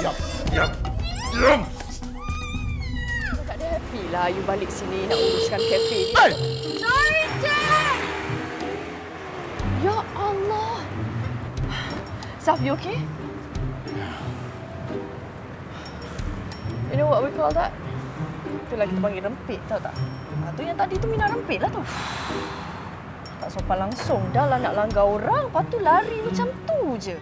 Diam! Diam! Diam! Tak ada happy lah you balik sini nak uruskan kafe ni. Hey! Sorry, Jack! Ya Allah! Saf, you okay? You know what we call that? Itulah lagi panggil rempit, tahu tak? Ha, tu yang tadi tu minat rempit lah tu. Tak sopan langsung dah lah nak langgar orang. Lepas tu lari macam tu je.